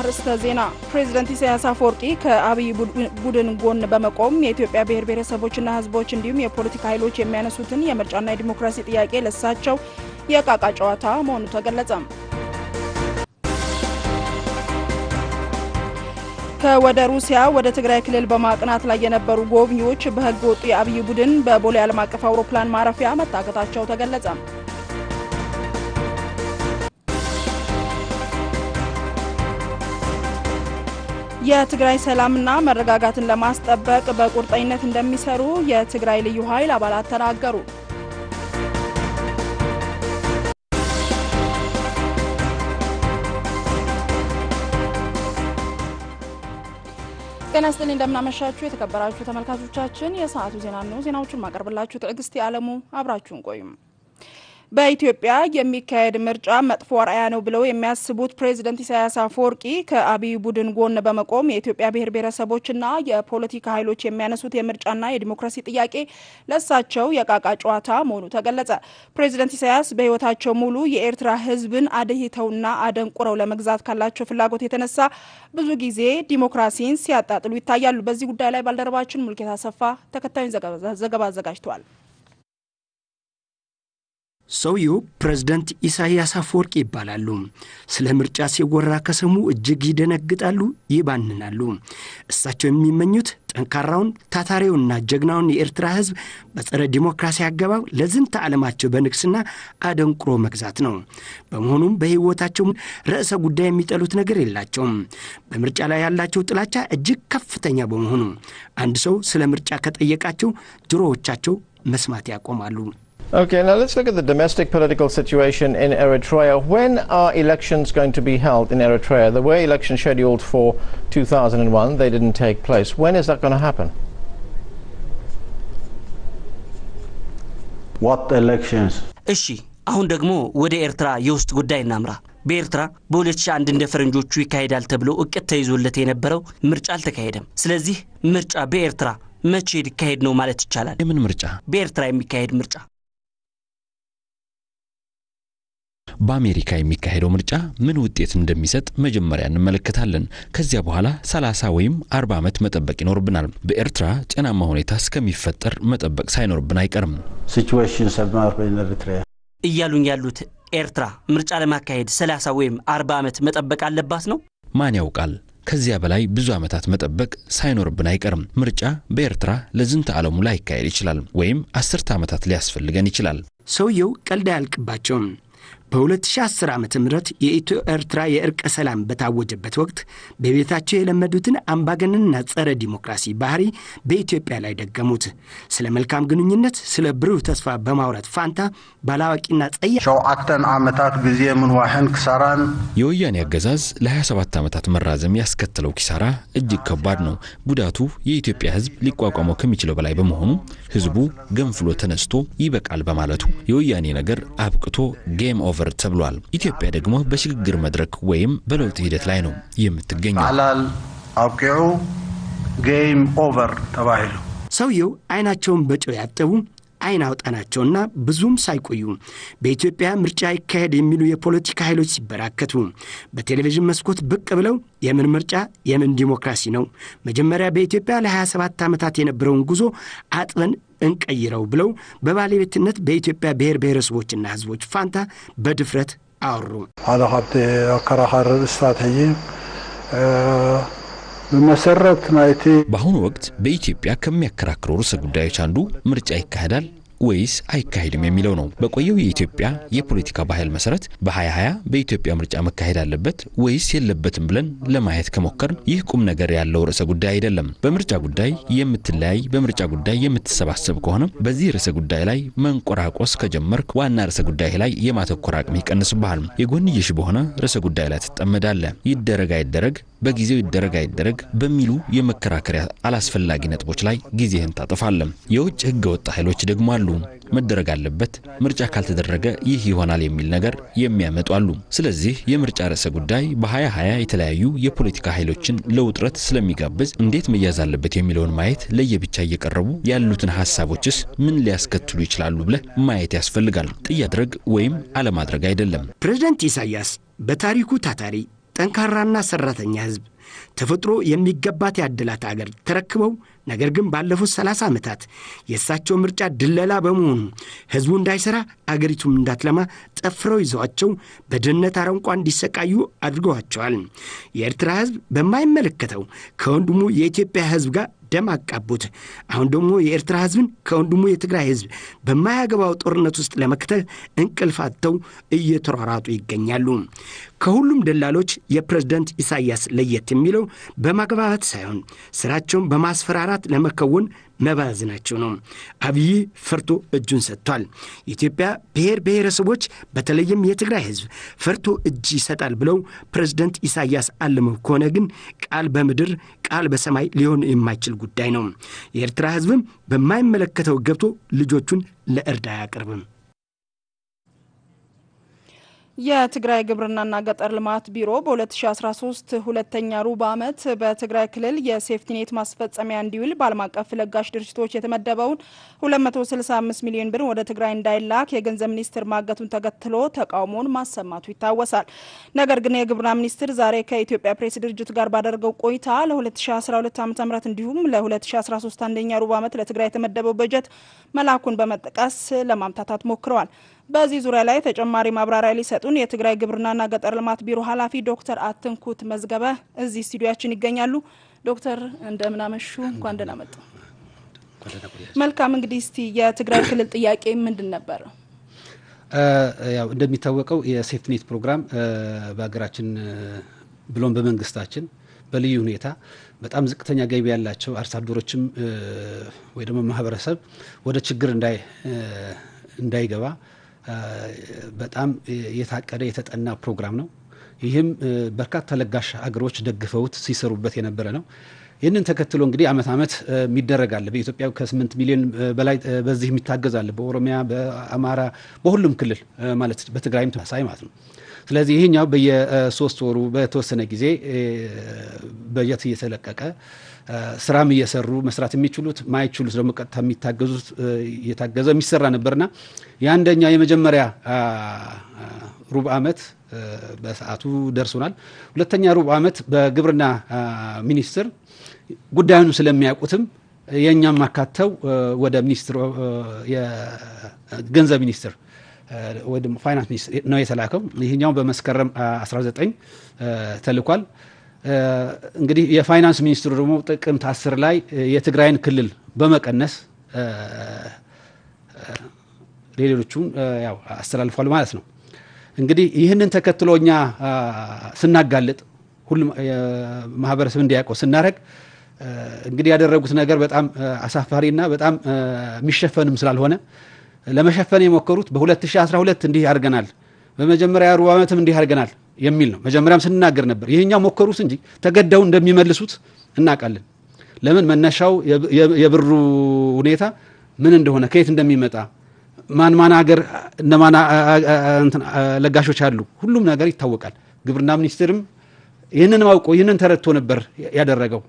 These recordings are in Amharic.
አርዕስተ ዜና። ፕሬዝደንት ኢሳያስ አፈወርቂ ከአብይ ቡድን ጎን በመቆም የኢትዮጵያ ብሔር ብሔረሰቦችና ሕዝቦች እንዲሁም የፖለቲካ ኃይሎች የሚያነሱትን የምርጫና የዲሞክራሲ ጥያቄ ለሳቸው የቃቃ ጨዋታ መሆኑ ተገለጸ። ከወደ ሩሲያ ወደ ትግራይ ክልል በማቅናት ላይ የነበሩ ጎብኚዎች በሕገ ወጡ የአብይ ቡድን በቦሌ ዓለም አቀፍ አውሮፕላን ማረፊያ መታገታቸው ተገለጸ። የትግራይ ሰላምና መረጋጋትን ለማስጠበቅ በቁርጠኝነት እንደሚሰሩ የትግራይ ልዩ ኃይል አባላት ተናገሩ። ጤና ይስጥልኝ እንደምናመሻችሁ የተከበራችሁ ተመልካቾቻችን፣ የሰዓቱ ዜና ነው። ዜናዎቹን ማቀርብላችሁ ትዕግስት አለሙ፣ አብራችሁን ቆዩም። በኢትዮጵያ የሚካሄድ ምርጫ መጥፎ አርአያ ነው ብለው የሚያስቡት ፕሬዝደንት ኢሳያስ አፈወርቂ ከአብይ ቡድን ጎን በመቆም የኢትዮጵያ ብሔር ብሔረሰቦችና የፖለቲካ ኃይሎች የሚያነሱት የምርጫና የዲሞክራሲ ጥያቄ ለሳቸው የቃቃ ጨዋታ መሆኑ ተገለጸ። ፕሬዝደንት ኢሳያስ በሕይወታቸው ሙሉ የኤርትራ ሕዝብን አደህተውና አደንቁረው ለመግዛት ካላቸው ፍላጎት የተነሳ ብዙ ጊዜ ዲሞክራሲን ሲያጣጥሉ ይታያሉ። በዚህ ጉዳይ ላይ ባልደረባችን ሙልጌታ አሰፋ ተከታዩን ዘገባ አዘጋጅተዋል። ሰውየው ፕሬዝደንት ኢሳያስ አፈወርቂ ይባላሉ። ስለ ምርጫ ሲወራ ከሰሙ እጅግ ይደነግጣሉ፣ ይባንናሉ። እሳቸው የሚመኙት ጠንካራውን ታታሪውንና ጀግናውን የኤርትራ ሕዝብ በጸረ ዲሞክራሲ አገባብ ለዝንተ ዓለማቸው በንግስና አደንቁሮ መግዛት ነው። በመሆኑም በሕይወታቸው ርዕሰ ጉዳይ የሚጠሉት ነገር የላቸውም። በምርጫ ላይ ያላቸው ጥላቻ እጅግ ከፍተኛ በመሆኑ አንድ ሰው ስለ ምርጫ ከጠየቃቸው ጆሮዎቻቸው መስማት ያቆማሉ። Okay, now let's look at the domestic political situation in Eritrea. When are elections going to be held in Eritrea? There were elections scheduled for 2001. They didn't take place. When is that going to happen? What elections? እሺ አሁን ደግሞ ወደ ኤርትራ የውስጥ ጉዳይ እናምራ። በኤርትራ በ2001 እንደ ፈረንጆቹ ይካሄዳል ተብሎ እቅድ ተይዞለት የነበረው ምርጫ አልተካሄደም። ስለዚህ ምርጫ በኤርትራ መቼ ሊካሄድ ነው ማለት ይቻላል? የምን ምርጫ? በኤርትራ የሚካሄድ ምርጫ በአሜሪካ የሚካሄደው ምርጫ ምን ውጤት እንደሚሰጥ መጀመሪያ እንመለከታለን። ከዚያ በኋላ 30 ወይም 40 ዓመት መጠበቅ ይኖርብናል። በኤርትራ ጤናማ ሁኔታ እስከሚፈጠር መጠበቅ ሳይኖርብን አይቀርም።. እያሉኝ ያሉት ኤርትራ ምርጫ ለማካሄድ 30 ወይም 40 ዓመት መጠበቅ አለባት ነው? ማን ያውቃል? ከዚያ በላይ ብዙ ዓመታት መጠበቅ ሳይኖርብን አይቀርም። ምርጫ በኤርትራ ለዝንተ ዓለሙ ላይካሄድ ይችላል፣ ወይም አስርተ ዓመታት ሊያስፈልገን ይችላል። ሰውየው ቀልድ አያልቅባቸውም። በ2010 ዓ ም የኢትዮ ኤርትራ የእርቀ ሰላም በታወጀበት ወቅት በቤታቸው የለመዱትን አምባገነንና ጸረ ዲሞክራሲ ባህሪ በኢትዮጵያ ላይ ደገሙት። ስለ መልካም ግንኙነት፣ ስለ ብሩህ ተስፋ በማውራት ፋንታ ባላዋቂና ጸያ ሸውዓተን ዓመታት ግዜ ምንዋሕን ክሳራን የወያኔ አገዛዝ ለ27 ዓመታት መራዘም ያስከተለው ኪሳራ እጅግ ከባድ ነው። ጉዳቱ የኢትዮጵያ ሕዝብ ሊቋቋመው ከሚችለው በላይ በመሆኑ ሕዝቡ ገንፍሎ ተነስቶ ይበቃል በማለቱ የወያኔ ነገር አብቅቶ game over ተብሏል። ኢትዮጵያ ደግሞ በሽግግር መድረክ ወይም በለውጥ ሂደት ላይ ነው የምትገኘው። ዓላል አብቂዑ game over ተባሂሉ ሰውየው አይናቸውን በጨው ያጠቡ አይን አውጣናቸውና ብዙም ሳይቆዩ በኢትዮጵያ ምርጫ ይካሄድ የሚሉ የፖለቲካ ኃይሎች ሲበራከቱ በቴሌቪዥን መስኮት ብቅ ብለው የምን ምርጫ የምን ዲሞክራሲ ነው፣ መጀመሪያ በኢትዮጵያ ለ27 ዓመታት የነበረውን ጉዞ አጥበን እንቀይረው ብለው በባለቤትነት በኢትዮጵያ ብሔር ብሔረሰቦችና ሕዝቦች ፋንታ በድፍረት አወሩ። ብመሰረት ናይቲ በአሁኑ ወቅት በኢትዮጵያ ከሚያከራክሩ ርዕሰ ጉዳዮች አንዱ ምርጫ ይካሄዳል ወይስ አይካሄድም የሚለው ነው። በቆየው የኢትዮጵያ የፖለቲካ ባህል መሰረት በ2020 በኢትዮጵያ ምርጫ መካሄድ አለበት ወይስ የለበትም ብለን ለማየት ከሞከርን ይህ ቁም ነገር ያለው ርዕሰ ጉዳይ አይደለም። በምርጫ ጉዳይ የምትለያይ፣ በምርጫ ጉዳይ የምትሰባሰብ ከሆነ በዚህ ርዕሰ ጉዳይ ላይ መንቆራቆስ ከጀመርክ ዋና ርዕሰ ጉዳይ ላይ የማተኮር አቅም ይቀንስብሃል። የጎንየሽ በሆነ ርዕሰ ጉዳይ ላይ ትጠመዳለህ። ይደረግ አይደረግ፣ በጊዜው ይደረግ አይደረግ በሚሉ የመከራከሪያ አላስፈላጊ ነጥቦች ላይ ጊዜህን ታጠፋለህ። የውጭ ህገወጥ ኃይሎች ደግሞ አሉ። መደረግ አለበት፣ ምርጫ ካልተደረገ ይህ ይሆናል የሚል ነገር የሚያመጡ አሉ። ስለዚህ የምርጫ ርዕሰ ጉዳይ በ2020 የተለያዩ የፖለቲካ ኃይሎችን ለውጥረት ስለሚጋብዝ እንዴት መያዝ አለበት የሚለውን ማየት ለየብቻ እየቀረቡ ያሉትን ሀሳቦችስ ምን ሊያስከትሉ ይችላሉ ብለህ ማየት ያስፈልጋል። ጥያድረግ ወይም አለማድረግ አይደለም። ፕሬዝደንት ኢሳያስ በታሪኩ ታታሪ ጠንካራና ሰራተኛ ህዝብ ተፈጥሮ የሚገባት ያድላት አገር ተረክበው ነገር ግን ባለፉት 30 ዓመታት የእሳቸው ምርጫ ድለላ በመሆኑ ህዝቡ እንዳይሠራ አገሪቱም እንዳትለማ ጠፍረው ይዘዋቸው በድህነት አረንቋ እንዲሰቃዩ አድርገዋቸዋል። የኤርትራ ህዝብ በማይመለከተው ከወንድሙ የኢትዮጵያ ህዝብ ጋር ደም አቃቡት። አሁን ደግሞ የኤርትራ ህዝብን ከወንድሙ የትግራይ ህዝብ በማያገባው ጦርነት ውስጥ ለመክተል እንቅልፍ አጥተው እየተሯራጡ ይገኛሉ። ከሁሉም ደላሎች የፕሬዝደንት ኢሳያስ ለየት የሚለው በማግባባት ሳይሆን ስራቸውን በማስፈራራት ለመከወን መባዝናቸው ነው። አብይ ፈርቶ እጁን ሰጥቷል። የኢትዮጵያ ብሔር ብሔረሰቦች በተለይም የትግራይ ህዝብ ፈርቶ እጅ ይሰጣል ብለው ፕሬዝደንት ኢሳያስ አልመው ከሆነ ግን ቃል በምድር ቃል በሰማይ ሊሆን የማይችል ጉዳይ ነው። የኤርትራ ህዝብም በማይመለከተው ገብቶ ልጆቹን ለእርዳ አያቀርብም። የትግራይ ግብርናና ገጠር ልማት ቢሮ በ2013 ሁለተኛ ሩብ ዓመት በትግራይ ክልል የሴፍቲኔት ማስፈጸሚያ እንዲውል በዓለም አቀፍ ለጋሽ ድርጅቶች የተመደበውን 265 ሚሊዮን ብር ወደ ትግራይ እንዳይላክ የገንዘብ ሚኒስቴር ማገቱን ተከትሎ ተቃውሞውን ማሰማቱ ይታወሳል። ነገር ግን የግብርና ሚኒስቴር ዛሬ ከኢትዮጵያ ፕሬስ ድርጅት ጋር ባደረገው ቆይታ ለ2012 ዓ ም እንዲሁም ለ2013 አንደኛ ሩብ ዓመት ለትግራይ የተመደበው በጀት መላኩን በመጥቀስ ለማምታታት ሞክረዋል። በዚህ ዙሪያ ላይ ተጨማሪ ማብራሪያ ሊሰጡን የትግራይ ግብርናና ገጠር ልማት ቢሮ ኃላፊ ዶክተር አትንኩት መዝገበ እዚህ ስቱዲያችን ይገኛሉ። ዶክተር እንደምናመሹ እንኳን ደህና መጡ። መልካም እንግዲህ እስቲ የትግራይ ክልል ጥያቄ ምንድን ነበር? ያው እንደሚታወቀው የሴፍትኔት ፕሮግራም በሀገራችን ብሎም በመንግስታችን በልዩ ሁኔታ በጣም ዝቅተኛ ገቢ ያላቸው አርሶ አደሮችም ወይ ደግሞ ማህበረሰብ ወደ ችግር እንዳይገባ በጣም የታቀደ የተጠና ፕሮግራም ነው። ይህም በርካታ ለጋሽ አገሮች ደግፈውት ሲሰሩበት የነበረ ነው። ይህንን ተከትሎ እንግዲህ አመት አመት የሚደረግ በኢትዮጵያ ከስምንት ሚሊዮን በላይ በዚህ የሚታገዝ በኦሮሚያ፣ በአማራ፣ በሁሉም ክልል ማለት በትግራይም ተመሳሳይ ማለት ነው። ስለዚህ ይህኛው በየሶስት ወሩ በተወሰነ ጊዜ በጀት እየተለቀቀ ስራም እየሰሩ መስራት የሚችሉት ማይችሉት ደግሞ ቀጥታ የሚታገዙት እየታገዘ የሚሰራ ነበርና የአንደኛ የመጀመሪያ ሩብ ዓመት በሰዓቱ ደርሶናል። ሁለተኛ ሩብ ዓመት በግብርና ሚኒስቴር ጉዳዩን ስለሚያውቁትም የእኛም አካተው ወደ ሚኒስትር የገንዘብ ሚኒስትር ወይ ፋይናንስ ሚኒስትር ነው የተላከው። ይህኛው በመስከረም 19 ተልኳል። እንግዲህ የፋይናንስ ሚኒስትሩ ደግሞ ጥቅምት አስር ላይ የትግራይን ክልል በመቀነስ ሌሎቹን ያው አስተላልፏል ማለት ነው። እንግዲህ ይህንን ተከትሎ እኛ ስናጋልጥ ሁሉም ማህበረሰብ እንዲያውቀው ስናደረግ እንግዲህ ያደረጉት ነገር በጣም አሳፋሪና በጣም የሚሸፈንም ስላልሆነ ለመሸፈን የሞከሩት በ2012 እንዲህ ያደርገናል፣ በመጀመሪያ ሩብ ዓመትም እንዲህ ያደርገናል የሚል ነው። መጀመሪያም ስንናገር ነበር። ይህኛው ሞከሩት እንጂ ተገደው እንደሚመልሱት እናውቃለን። ለምን መነሻው የብሩ ሁኔታ ምን እንደሆነ ከየት እንደሚመጣ ማን ማን ሀገር እነማን ለጋሾች አሉ፣ ሁሉም ነገር ይታወቃል። ግብርና ሚኒስቴርም ይህንን አውቆ ይህንን ተረድቶ ነበር ያደረገው።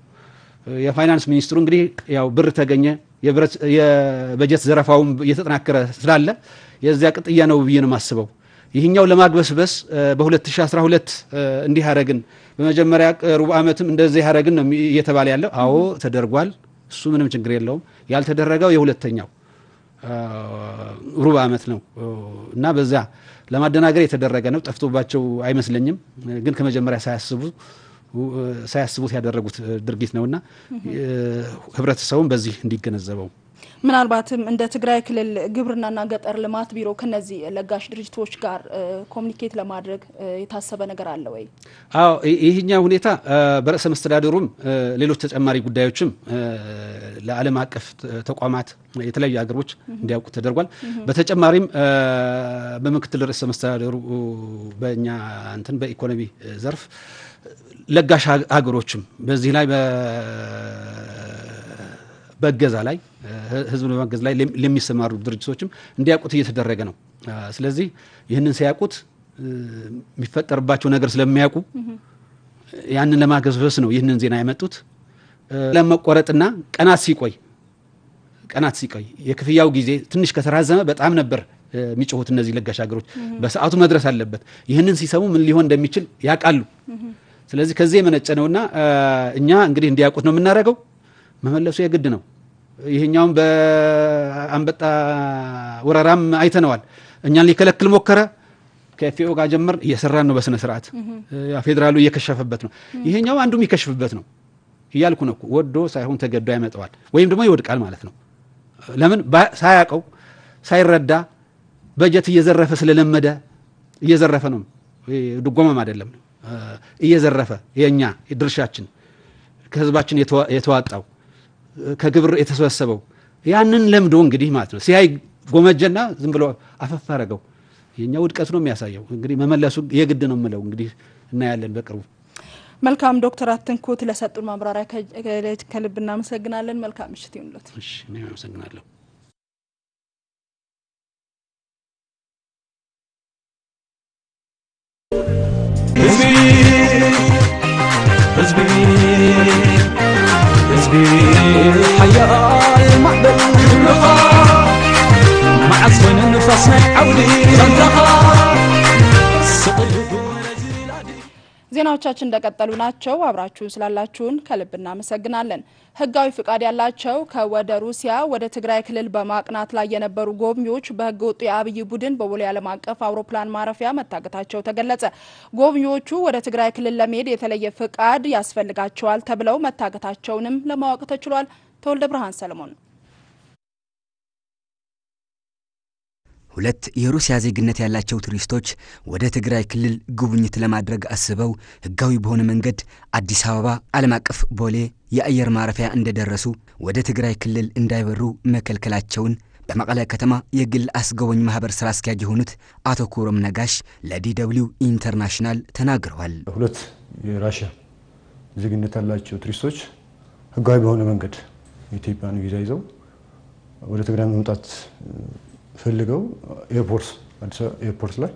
የፋይናንስ ሚኒስትሩ እንግዲህ ያው ብር ተገኘ፣ የበጀት ዘረፋውም እየተጠናከረ ስላለ የዚያ ቅጥያ ነው ብዬ ነው የማስበው። ይህኛው ለማግበስበስ በ2012 እንዲህ ያደረግን በመጀመሪያ ሩብ ዓመትም እንደዚህ ያደረግን ነው እየተባለ ያለው። አዎ ተደርጓል፣ እሱ ምንም ችግር የለውም። ያልተደረገው የሁለተኛው ሩብ ዓመት ነው እና በዛ ለማደናገር የተደረገ ነው። ጠፍቶባቸው አይመስለኝም፣ ግን ከመጀመሪያ ሳያስቡ ሳያስቡት ያደረጉት ድርጊት ነውና ህብረተሰቡን በዚህ እንዲገነዘበው ምናልባትም እንደ ትግራይ ክልል ግብርናና ገጠር ልማት ቢሮ ከነዚህ ለጋሽ ድርጅቶች ጋር ኮሚኒኬት ለማድረግ የታሰበ ነገር አለ ወይ? አዎ ይህኛ ሁኔታ በርዕሰ መስተዳድሩም ሌሎች ተጨማሪ ጉዳዮችም ለዓለም አቀፍ ተቋማት የተለያዩ ሀገሮች እንዲያውቁ ተደርጓል። በተጨማሪም በምክትል ርዕሰ መስተዳድሩ በእኛ እንትን በኢኮኖሚ ዘርፍ ለጋሽ ሀገሮችም በዚህ ላይ በእገዛ ላይ ህዝብ በማገዝ ላይ ለሚሰማሩ ድርጅቶችም እንዲያውቁት እየተደረገ ነው። ስለዚህ ይህንን ሲያውቁት የሚፈጠርባቸው ነገር ስለሚያውቁ ያንን ለማገዝበስ ነው ይህንን ዜና ያመጡት። ለመቆረጥና ቀናት ሲቆይ ቀናት ሲቆይ የክፍያው ጊዜ ትንሽ ከተራዘመ በጣም ነበር የሚጮሁት እነዚህ ለጋሽ ሀገሮች በሰዓቱ መድረስ አለበት። ይህንን ሲሰሙ ምን ሊሆን እንደሚችል ያውቃሉ። ስለዚህ ከዚህ የመነጨ ነውና እኛ እንግዲህ እንዲያውቁት ነው የምናደርገው። መመለሱ የግድ ነው። ይሄኛውም በአንበጣ ወረራም አይተነዋል። እኛን ሊከለክል ሞከረ። ከኤፍኤኦ ጋር ጀመር እየሰራን ነው በስነ ስርዓት። ፌዴራሉ እየከሸፈበት ነው። ይሄኛው አንዱ የሚከሽፍበት ነው እያልኩ ነው። ወዶ ሳይሆን ተገዶ ያመጣዋል ወይም ደግሞ ይወድቃል ማለት ነው። ለምን ሳያውቀው ሳይረዳ በጀት እየዘረፈ ስለለመደ እየዘረፈ ነው። ድጎማም አይደለም እየዘረፈ የእኛ ድርሻችን ከህዝባችን የተዋጣው ከግብር የተሰበሰበው ያንን ለምዶ እንግዲህ ማለት ነው ሲያይ ጎመጀና ዝም ብሎ አፈፍ አረገው። የኛ ውድቀት ነው የሚያሳየው። እንግዲህ መመለሱ የግድ ነው የምለው እንግዲህ እናያለን በቅርቡ። መልካም ዶክተር አትንኩት ለሰጡን ማብራሪያ ከልብ እናመሰግናለን። መልካም ምሽት ይሁንለት። እሺ እኔም አመሰግናለሁ። ዜናዎቻችን እንደቀጠሉ ናቸው። አብራችሁን ስላላችሁን ከልብ እናመሰግናለን። ህጋዊ ፍቃድ ያላቸው ከወደ ሩሲያ ወደ ትግራይ ክልል በማቅናት ላይ የነበሩ ጎብኚዎች በህገ ወጡ የአብይ ቡድን በቦሌ ዓለም አቀፍ አውሮፕላን ማረፊያ መታገታቸው ተገለጸ። ጎብኚዎቹ ወደ ትግራይ ክልል ለመሄድ የተለየ ፍቃድ ያስፈልጋቸዋል ተብለው መታገታቸውንም ለማወቅ ተችሏል። ተወልደ ብርሃን ሰለሞን ሁለት የሩሲያ ዜግነት ያላቸው ቱሪስቶች ወደ ትግራይ ክልል ጉብኝት ለማድረግ አስበው ህጋዊ በሆነ መንገድ አዲስ አበባ ዓለም አቀፍ ቦሌ የአየር ማረፊያ እንደደረሱ ወደ ትግራይ ክልል እንዳይበሩ መከልከላቸውን በመቀለ ከተማ የግል አስጎበኝ ማህበር ስራ አስኪያጅ የሆኑት አቶ ክብሮም ነጋሽ ለ DW International ተናግረዋል። ሁለት የራሽያ ዜግነት ያላቸው ቱሪስቶች ህጋዊ በሆነ መንገድ የኢትዮጵያን ቪዛ ይዘው ወደ ትግራይ መምጣት ፈልገው ኤርፖርት አዲስ አበባ ኤርፖርት ላይ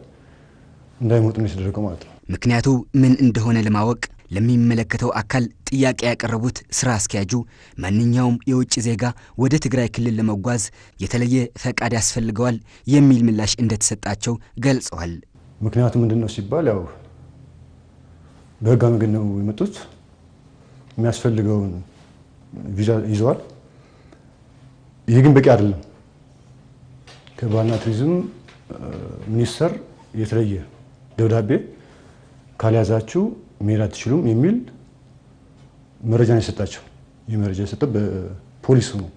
እንዳይመጡ ነው የተደረገው ማለት ነው። ምክንያቱ ምን እንደሆነ ለማወቅ ለሚመለከተው አካል ጥያቄ ያቀረቡት ስራ አስኪያጁ ማንኛውም የውጭ ዜጋ ወደ ትግራይ ክልል ለመጓዝ የተለየ ፈቃድ ያስፈልገዋል የሚል ምላሽ እንደተሰጣቸው ገልጸዋል። ምክንያቱ ምንድን ነው ሲባል ያው በህጋዊ መንገድ ነው የመጡት። የሚያስፈልገውን ይዘዋል። ይህ ግን በቂ አይደለም። ከባህልና ቱሪዝም ሚኒስቴር የተለየ ደብዳቤ ካልያዛችሁ መሄድ አትችሉም የሚል መረጃ ነው የሰጣቸው። ይህ መረጃ የሰጠው በፖሊሱ ነው።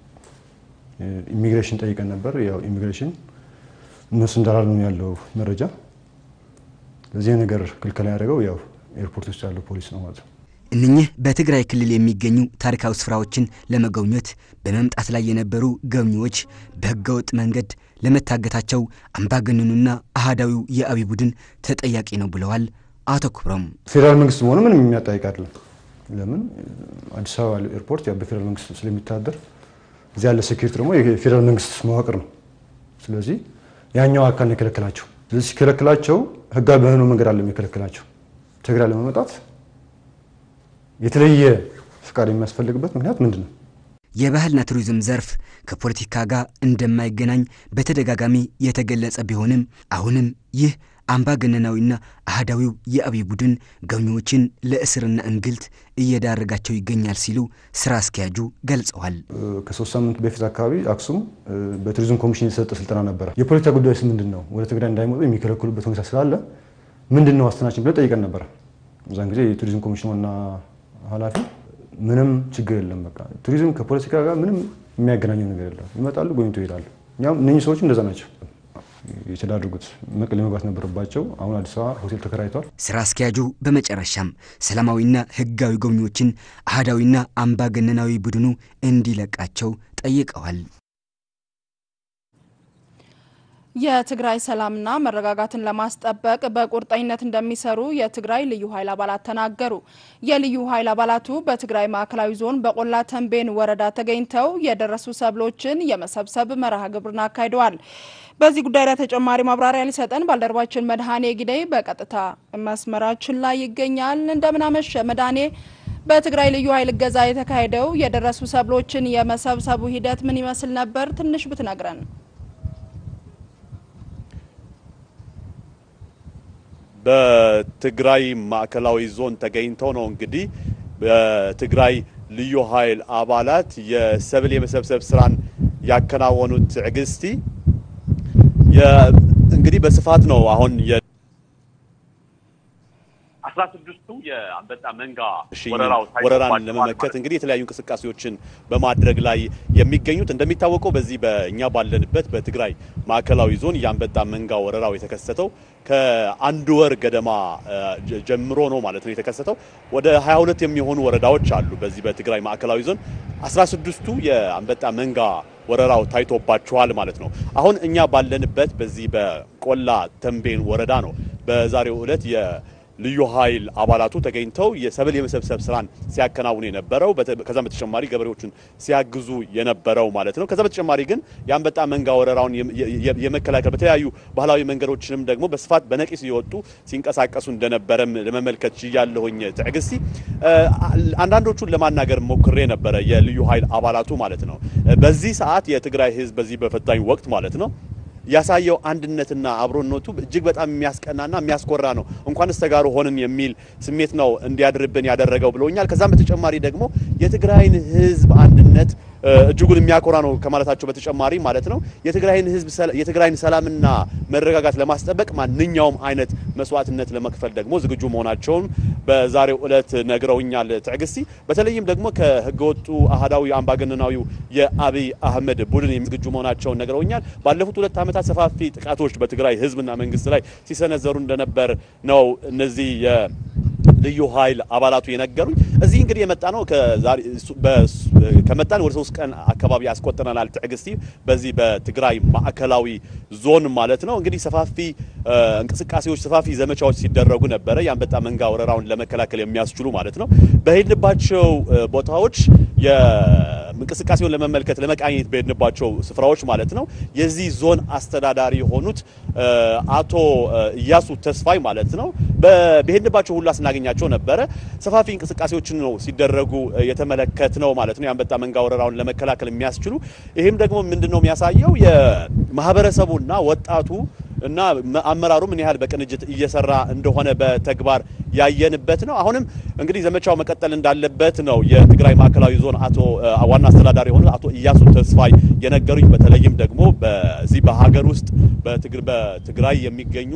ኢሚግሬሽን ጠይቀን ነበር። ያው ኢሚግሬሽን እነሱ እንዳላሉ ነው ያለው መረጃ። ለዚህ ነገር ክልከላ ያደረገው ያው ኤርፖርት ውስጥ ያለው ፖሊስ ነው ማለት ነው። እነኚህ በትግራይ ክልል የሚገኙ ታሪካዊ ስፍራዎችን ለመጎብኘት በመምጣት ላይ የነበሩ ጎብኚዎች በህገወጥ መንገድ ለመታገታቸው አምባገነኑና አህዳዊው የአብይ ቡድን ተጠያቂ ነው ብለዋል አቶ ክብሮም። ፌዴራል መንግስት መሆኑ ምንም የሚያጠያይቅ አይደለም። ለምን አዲስ አበባ ኤርፖርት በፌዴራል መንግስት ስለሚተዳደር እዚህ ያለ security ደግሞ የፌዴራል መንግስት መዋቅር ነው። ስለዚህ ያኛው አካል ነው የከለከላቸው። ስለዚህ ሲከለክላቸው ህጋዊ በሆነ መንገድ አለ የሚከለክላቸው ትግራይ ለመመጣት የተለየ ፍቃድ የሚያስፈልግበት ምክንያት ምንድን ነው? የባህልና ቱሪዝም ዘርፍ ከፖለቲካ ጋር እንደማይገናኝ በተደጋጋሚ የተገለጸ ቢሆንም አሁንም ይህ አምባገነናዊና አህዳዊው የአብይ ቡድን ጎብኚዎችን ለእስርና እንግልት እየዳረጋቸው ይገኛል ሲሉ ስራ አስኪያጁ ገልጸዋል። ከሶስት ሳምንት በፊት አካባቢ አክሱም በቱሪዝም ኮሚሽን የተሰጠ ስልጠና ነበረ። የፖለቲካ ጉዳይስ ምንድን ነው? ወደ ትግራይ እንዳይመጡ የሚከለክሉበት ሁኔታ ስላለ ምንድን ነው ዋስትናችን ብለን ጠይቀን ነበረ። እዛን ጊዜ የቱሪዝም ኮሚሽን ዋና ኃላፊ ምንም ችግር የለም፣ በቃ ቱሪዝም ከፖለቲካ ጋር ምንም የሚያገናኘው ነገር የለም፣ ይመጣሉ፣ ጎብኝቶ ይሄዳሉ። እኛም እነኚህ ሰዎችም እንደዛ ናቸው የተዳረጉት። መቀሌ መግባት ነበረባቸው። አሁን አዲስ አበባ ሆቴል ተከራይተዋል። ስራ አስኪያጁ በመጨረሻም ሰላማዊና ህጋዊ ጎብኚዎችን አህዳዊና አምባገነናዊ ቡድኑ እንዲለቃቸው ጠይቀዋል። የትግራይ ሰላምና መረጋጋትን ለማስጠበቅ በቁርጠኝነት እንደሚሰሩ የትግራይ ልዩ ኃይል አባላት ተናገሩ። የልዩ ኃይል አባላቱ በትግራይ ማዕከላዊ ዞን በቆላ ተንቤን ወረዳ ተገኝተው የደረሱ ሰብሎችን የመሰብሰብ መርሃ ግብርን አካሂደዋል። በዚህ ጉዳይ ላይ ተጨማሪ ማብራሪያ ሊሰጠን ባልደረባችን መድኃኔ ጊደይ በቀጥታ መስመራችን ላይ ይገኛል። እንደምናመሸ መድኃኔ፣ በትግራይ ልዩ ኃይል እገዛ የተካሄደው የደረሱ ሰብሎችን የመሰብሰቡ ሂደት ምን ይመስል ነበር? ትንሽ ብትነግረን። በትግራይ ማዕከላዊ ዞን ተገኝተው ነው እንግዲህ በትግራይ ልዩ ኃይል አባላት የሰብል የመሰብሰብ ስራን ያከናወኑት። ትዕግስቲ እንግዲህ በስፋት ነው አሁን አስራ ስድስቱ የአንበጣ መንጋ ወረራን ለመመከት እንግዲህ የተለያዩ እንቅስቃሴዎችን በማድረግ ላይ የሚገኙት እንደሚታወቀው በዚህ በእኛ ባለንበት በትግራይ ማዕከላዊ ዞን የአንበጣ መንጋ ወረራው የተከሰተው ከአንድ ወር ገደማ ጀምሮ ነው ማለት ነው የተከሰተው። ወደ 22 የሚሆኑ ወረዳዎች አሉ በዚህ በትግራይ ማዕከላዊ ዞን 16ቱ የአንበጣ መንጋ ወረራው ታይቶባቸዋል ማለት ነው። አሁን እኛ ባለንበት በዚህ በቆላ ተንቤን ወረዳ ነው በዛሬው ዕለት ልዩ ኃይል አባላቱ ተገኝተው የሰብል የመሰብሰብ ስራን ሲያከናውኑ የነበረው ከዛም በተጨማሪ ገበሬዎችን ሲያግዙ የነበረው ማለት ነው። ከዛ በተጨማሪ ግን የአንበጣ መንጋ ወረራውን የመከላከል በተለያዩ ባህላዊ መንገዶችንም ደግሞ በስፋት በነቂስ እየወጡ ሲንቀሳቀሱ እንደነበረም ለመመልከት ችያለሁኝ። ትዕግስቲ አንዳንዶቹን ለማናገር ሞክሬ ነበረ፣ የልዩ ኃይል አባላቱ ማለት ነው። በዚህ ሰዓት የትግራይ ህዝብ በዚህ በፈታኝ ወቅት ማለት ነው ያሳየው አንድነትና አብሮነቱ እጅግ በጣም የሚያስቀናና የሚያስኮራ ነው። እንኳንስ ተጋሩ ሆንን የሚል ስሜት ነው እንዲያድርብን ያደረገው ብለውኛል። ከዛም በተጨማሪ ደግሞ የትግራይን ህዝብ አንድነት እጅጉን የሚያኮራ ነው ከማለታቸው በተጨማሪ ማለት ነው የትግራይን ህዝብ የትግራይን ሰላምና መረጋጋት ለማስጠበቅ ማንኛውም አይነት መስዋዕትነት ለመክፈል ደግሞ ዝግጁ መሆናቸውን በዛሬው ዕለት ነግረውኛል። ትዕግስቲ በተለይም ደግሞ ከህገወጡ አህዳዊ አምባገነናዊው የአብይ አህመድ ቡድን ዝግጁ መሆናቸውን ነግረውኛል። ባለፉት ሁለት ዓመታት ሰፋፊ ጥቃቶች በትግራይ ህዝብና መንግስት ላይ ሲሰነዘሩ እንደነበር ነው እነዚህ ልዩ ኃይል አባላቱ የነገሩኝ። እዚህ እንግዲህ የመጣ ነው ከመጣን ወደ ሶስት ቀን አካባቢ ያስቆጠረናል። ትዕግስቲ በዚህ በትግራይ ማዕከላዊ ዞን ማለት ነው እንግዲህ ሰፋፊ እንቅስቃሴዎች፣ ሰፋፊ ዘመቻዎች ሲደረጉ ነበረ የአንበጣ መንጋ ወረራውን ለመከላከል የሚያስችሉ ማለት ነው። በሄድንባቸው ቦታዎች እንቅስቃሴውን ለመመልከት ለመቃኘት በሄድንባቸው ስፍራዎች ማለት ነው የዚህ ዞን አስተዳዳሪ የሆኑት አቶ እያሱ ተስፋይ ማለት ነው በሄድንባቸው ሁላ ስናገኛቸው ነበረ። ሰፋፊ እንቅስቃሴዎችን ነው ሲደረጉ የተመለከት ነው ማለት ነው የአንበጣ መንጋ ወረራውን ለመከላከል የሚያስችሉ ይህም ደግሞ ምንድን ነው የሚያሳየው የማህበረሰቡና ወጣቱ እና አመራሩ ምን ያህል በቅንጅት እየሰራ እንደሆነ በተግባር ያየንበት ነው። አሁንም እንግዲህ ዘመቻው መቀጠል እንዳለበት ነው የትግራይ ማዕከላዊ ዞን አቶ ዋና አስተዳዳሪ የሆኑት አቶ እያሱ ተስፋይ የነገሩኝ። በተለይም ደግሞ በዚህ በሀገር ውስጥ በትግራይ የሚገኙ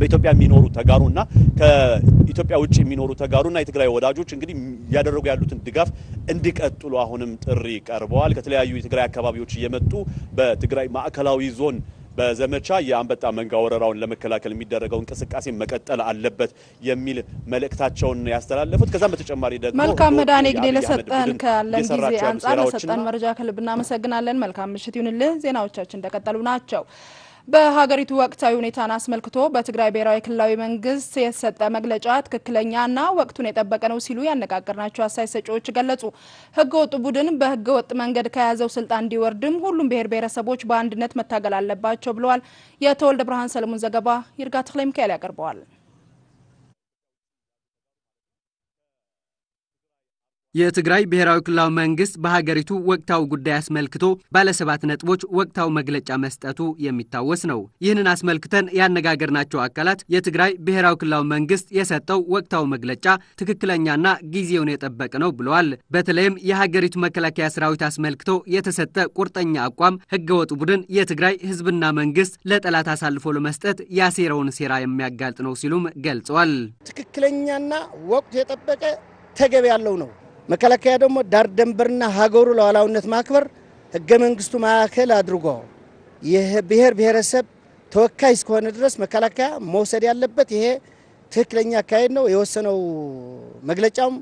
በኢትዮጵያ የሚኖሩ ተጋሩና ከኢትዮጵያ ውጭ የሚኖሩ ተጋሩና የትግራይ ወዳጆች እንግዲህ እያደረጉ ያሉትን ድጋፍ እንዲቀጥሉ አሁንም ጥሪ ቀርበዋል። ከተለያዩ የትግራይ አካባቢዎች እየመጡ በትግራይ ማዕከላዊ ዞን በዘመቻ የአንበጣ መንጋ ወረራውን ለመከላከል የሚደረገው እንቅስቃሴ መቀጠል አለበት የሚል መልእክታቸውን ያስተላለፉት። ከዛም በተጨማሪ ደግሞ መልካም መድኃኔ እንግዲህ ለሰጠን ካለን ጊዜ አንጻር ለሰጠን መረጃ ከልብ እናመሰግናለን። መልካም ምሽት ይሁንልህ። ዜናዎቻችን እንደቀጠሉ ናቸው። በሀገሪቱ ወቅታዊ ሁኔታን አስመልክቶ በትግራይ ብሔራዊ ክልላዊ መንግስት የተሰጠ መግለጫ ትክክለኛና ወቅቱን የጠበቀ ነው ሲሉ ያነጋገርናቸው አስተያየት ሰጪዎች ገለጹ። ህገ ወጥ ቡድን በህገ ወጥ መንገድ ከያዘው ስልጣን እንዲወርድም ሁሉም ብሔር ብሔረሰቦች በአንድነት መታገል አለባቸው ብለዋል። የተወልደ ብርሃን ሰለሞን ዘገባ ይርጋ ተክለ ሚካኤል ያቀርበዋል። የትግራይ ብሔራዊ ክልላዊ መንግስት በሀገሪቱ ወቅታዊ ጉዳይ አስመልክቶ ባለሰባት ነጥቦች ወቅታዊ መግለጫ መስጠቱ የሚታወስ ነው። ይህንን አስመልክተን ያነጋገርናቸው አካላት የትግራይ ብሔራዊ ክልላዊ መንግስት የሰጠው ወቅታዊ መግለጫ ትክክለኛና ጊዜውን የጠበቀ ነው ብለዋል። በተለይም የሀገሪቱ መከላከያ ሰራዊት አስመልክቶ የተሰጠ ቁርጠኛ አቋም ህገወጥ ቡድን የትግራይ ህዝብና መንግስት ለጠላት አሳልፎ ለመስጠት ያሴረውን ሴራ የሚያጋልጥ ነው ሲሉም ገልጸዋል። ትክክለኛና ወቅቱ የጠበቀ ተገቢ ያለው ነው። መከላከያ ደግሞ ዳር ደንበርና ሀገሩ ሉዓላዊነት ማክበር ህገ መንግስቱ ማዕከል አድርጎ የብሔር ብሔረሰብ ተወካይ እስከሆነ ድረስ መከላከያ መውሰድ ያለበት ይሄ ትክክለኛ አካሄድ ነው። የወሰነው መግለጫውም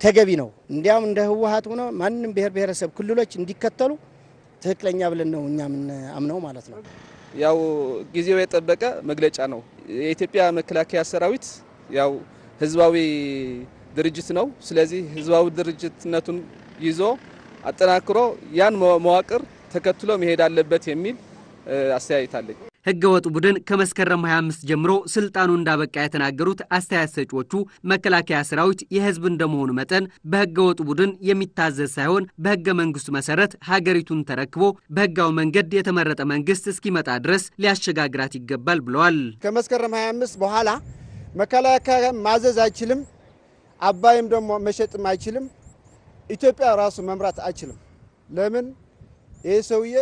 ተገቢ ነው። እንዲያውም እንደ ህወሀት ሆኖ ማንም ብሔር ብሔረሰብ ክልሎች እንዲከተሉ ትክክለኛ ብለን ነው እኛ የምናምነው ማለት ነው። ያው ጊዜው የጠበቀ መግለጫ ነው። የኢትዮጵያ መከላከያ ሰራዊት ያው ህዝባዊ ድርጅት ነው። ስለዚህ ህዝባዊ ድርጅትነቱን ይዞ አጠናክሮ ያን መዋቅር ተከትሎ መሄድ አለበት የሚል አስተያየት አለኝ። ህገወጥ ቡድን ከመስከረም 25 ጀምሮ ስልጣኑ እንዳበቃ የተናገሩት አስተያየት ሰጪዎቹ መከላከያ ሰራዊት የህዝብ እንደመሆኑ መጠን በህገወጡ ቡድን የሚታዘዝ ሳይሆን በህገ መንግስቱ መሰረት ሀገሪቱን ተረክቦ በህጋዊ መንገድ የተመረጠ መንግስት እስኪመጣ ድረስ ሊያሸጋግራት ይገባል ብለዋል። ከመስከረም 25 በኋላ መከላከያ ማዘዝ አይችልም፣ አባይም ደግሞ መሸጥም አይችልም፣ ኢትዮጵያ ራሱ መምራት አይችልም። ለምን? ይህ ሰውዬ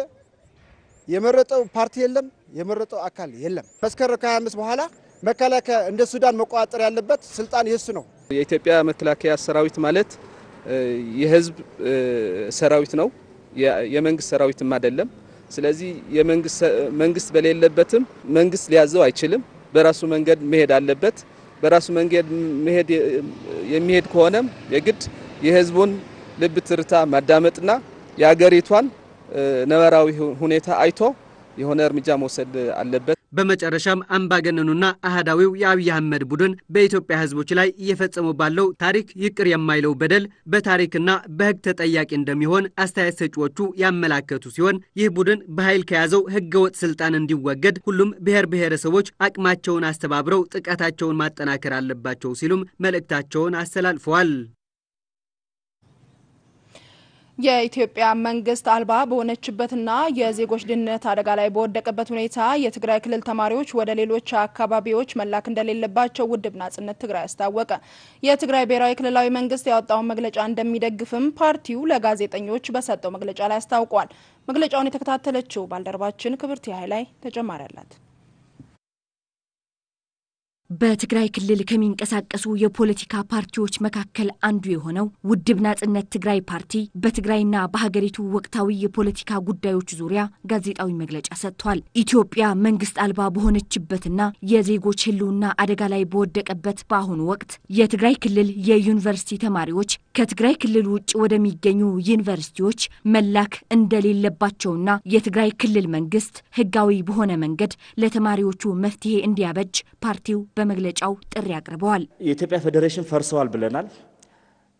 የመረጠው ፓርቲ የለም፣ የመረጠው አካል የለም። መስከረም ከ25 በኋላ መከላከያ እንደ ሱዳን መቆጣጠር ያለበት ስልጣን የሱ ነው። የኢትዮጵያ መከላከያ ሰራዊት ማለት የህዝብ ሰራዊት ነው፣ የመንግስት ሰራዊትም አይደለም። ስለዚህ መንግስት በሌለበትም መንግስት ሊያዘው አይችልም። በራሱ መንገድ መሄድ አለበት። በራሱ መንገድ መሄድ የሚሄድ ከሆነም የግድ የህዝቡን ልብ ትርታ ማዳመጥና የሀገሪቷን ነባራዊ ሁኔታ አይቶ የሆነ እርምጃ መውሰድ አለበት። በመጨረሻም አምባገነኑና አህዳዊው የአብይ አህመድ ቡድን በኢትዮጵያ ህዝቦች ላይ እየፈጸሙ ባለው ታሪክ ይቅር የማይለው በደል በታሪክና በህግ ተጠያቂ እንደሚሆን አስተያየት ሰጪዎቹ ያመላከቱ ሲሆን ይህ ቡድን በኃይል ከያዘው ህገወጥ ስልጣን እንዲወገድ ሁሉም ብሔር ብሔረሰቦች አቅማቸውን አስተባብረው ጥቃታቸውን ማጠናከር አለባቸው ሲሉም መልእክታቸውን አስተላልፈዋል። የኢትዮጵያ መንግስት አልባ በሆነችበትና የዜጎች ደህንነት አደጋ ላይ በወደቀበት ሁኔታ የትግራይ ክልል ተማሪዎች ወደ ሌሎች አካባቢዎች መላክ እንደሌለባቸው ውድብ ናጽነት ትግራይ አስታወቀ። የትግራይ ብሔራዊ ክልላዊ መንግስት ያወጣውን መግለጫ እንደሚደግፍም ፓርቲው ለጋዜጠኞች በሰጠው መግለጫ ላይ አስታውቋል። መግለጫውን የተከታተለችው ባልደረባችን ክብርት ያህላይ ላይ ተጨማሪ አላት። በትግራይ ክልል ከሚንቀሳቀሱ የፖለቲካ ፓርቲዎች መካከል አንዱ የሆነው ውድብ ናጽነት ትግራይ ፓርቲ በትግራይና በሀገሪቱ ወቅታዊ የፖለቲካ ጉዳዮች ዙሪያ ጋዜጣዊ መግለጫ ሰጥቷል። ኢትዮጵያ መንግስት አልባ በሆነችበትና የዜጎች ሕልውና አደጋ ላይ በወደቀበት በአሁኑ ወቅት የትግራይ ክልል የዩኒቨርሲቲ ተማሪዎች ከትግራይ ክልል ውጭ ወደሚገኙ ዩኒቨርሲቲዎች መላክ እንደሌለባቸውና የትግራይ ክልል መንግስት ህጋዊ በሆነ መንገድ ለተማሪዎቹ መፍትሄ እንዲያበጅ ፓርቲው በመግለጫው ጥሪ አቅርበዋል። የኢትዮጵያ ፌዴሬሽን ፈርሰዋል ብለናል።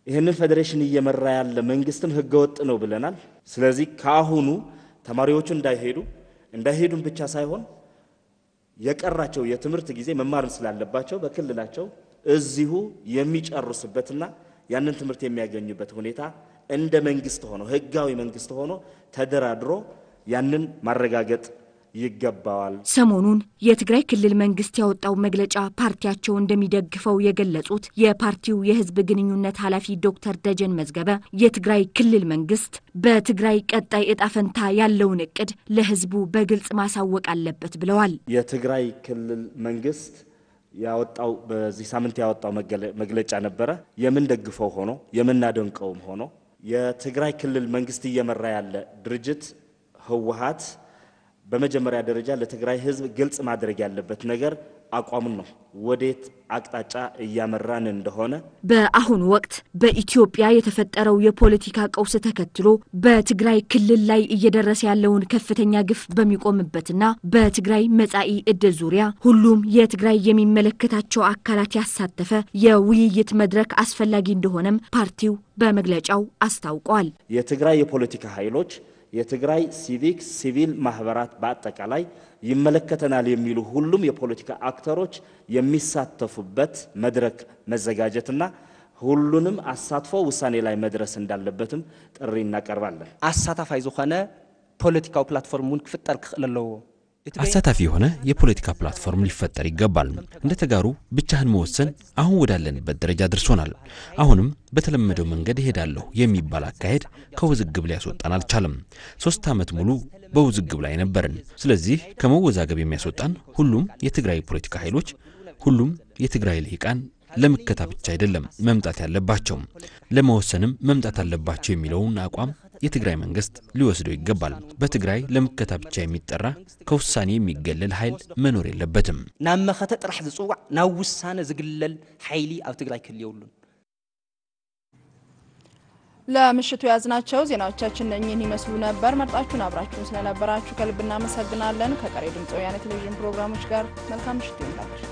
ይህንን ፌዴሬሽን እየመራ ያለ መንግስትም ህገወጥ ነው ብለናል። ስለዚህ ከአሁኑ ተማሪዎቹ እንዳይሄዱ እንዳይሄዱም ብቻ ሳይሆን የቀራቸው የትምህርት ጊዜ መማርን ስላለባቸው በክልላቸው እዚሁ የሚጨርሱበትና ያንን ትምህርት የሚያገኙበት ሁኔታ እንደ መንግስት ሆኖ ህጋዊ መንግስት ሆኖ ተደራድሮ ያንን ማረጋገጥ ይገባዋል። ሰሞኑን የትግራይ ክልል መንግስት ያወጣው መግለጫ ፓርቲያቸው እንደሚደግፈው የገለጹት የፓርቲው የህዝብ ግንኙነት ኃላፊ ዶክተር ደጀን መዝገበ የትግራይ ክልል መንግስት በትግራይ ቀጣይ እጣ ፈንታ ያለውን እቅድ ለህዝቡ በግልጽ ማሳወቅ አለበት ብለዋል። የትግራይ ክልል መንግስት ያወጣው በዚህ ሳምንት ያወጣው መግለጫ ነበረ። የምንደግፈው ሆኖ የምናደንቀውም ሆኖ የትግራይ ክልል መንግስት እየመራ ያለ ድርጅት ህወሀት በመጀመሪያ ደረጃ ለትግራይ ህዝብ ግልጽ ማድረግ ያለበት ነገር አቋሙን ነው። ወዴት አቅጣጫ እያመራን እንደሆነ በአሁኑ ወቅት በኢትዮጵያ የተፈጠረው የፖለቲካ ቀውስ ተከትሎ በትግራይ ክልል ላይ እየደረሰ ያለውን ከፍተኛ ግፍ በሚቆምበትና በትግራይ መጻኢ ዕድል ዙሪያ ሁሉም የትግራይ የሚመለከታቸው አካላት ያሳተፈ የውይይት መድረክ አስፈላጊ እንደሆነም ፓርቲው በመግለጫው አስታውቋል። የትግራይ የፖለቲካ ኃይሎች የትግራይ ሲቪክ ሲቪል ማህበራት በአጠቃላይ ይመለከተናል የሚሉ ሁሉም የፖለቲካ አክተሮች የሚሳተፉበት መድረክ መዘጋጀትና ሁሉንም አሳትፎ ውሳኔ ላይ መድረስ እንዳለበትም ጥሪ እናቀርባለን። አሳታፋይ ዝኾነ ፖለቲካዊ platform እውን ክፍጠር ክኽእል ኣለዎ አሳታፊ የሆነ የፖለቲካ platform ሊፈጠር ይገባል። እንደ ተጋሩ ብቻህን መወሰን አሁን ወዳለንበት ደረጃ ደርሶናል። አሁንም በተለመደው መንገድ እሄዳለሁ የሚባል አካሄድ ከውዝግብ ሊያስወጣን አልቻለም። ሶስት ዓመት ሙሉ በውዝግብ ላይ ነበርን። ስለዚህ ከመወዛገብ የሚያስወጣን ሁሉም የትግራይ ፖለቲካ ኃይሎች፣ ሁሉም የትግራይ ልሂቃን ለምከታ ብቻ አይደለም መምጣት ያለባቸው ለመወሰንም መምጣት አለባቸው የሚለውን አቋም የትግራይ መንግስት ሊወስደው ይገባል። በትግራይ ለምከታ ብቻ የሚጠራ ከውሳኔ የሚገለል ኃይል መኖር የለበትም። ናብ መኸተ ጥራሕ ዝፅዋዕ ናብ ውሳነ ዝግለል ሓይሊ ኣብ ትግራይ ክህል የብሉን። ለምሽቱ የያዝናቸው ዜናዎቻችን እኚህን ይመስሉ ነበር። መርጣችሁን አብራችሁን ስለነበራችሁ ከልብ እናመሰግናለን። ከቀሪ ድምፅ ወያኔ ቴሌቪዥን ፕሮግራሞች ጋር መልካም ምሽት ይሁንላችሁ።